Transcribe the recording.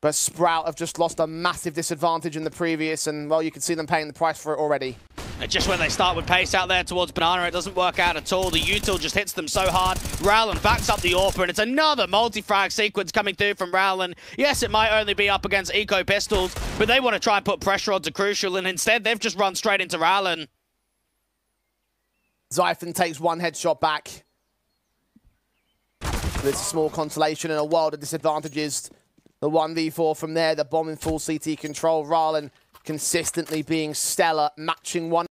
But Sprout have just lost a massive disadvantage in the previous, and, well, you can see them paying the price for it already. And just when they start with pace out there towards Banana, it doesn't work out at all. The util just hits them so hard. rallen backs up the AWPer, and it's another multi-frag sequence coming through from rallen. Yes, it might only be up against Eco Pistols, but they want to try and put pressure onto Crucial, and instead they've just run straight into rallen. zyphon takes one headshot back. There's a small consolation and a world of disadvantages. The 1v4 from there, the bomb in full CT control. rallen consistently being stellar, matching one.